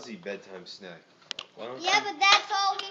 lousy bedtime snack. Why don't yeah, but that's all we?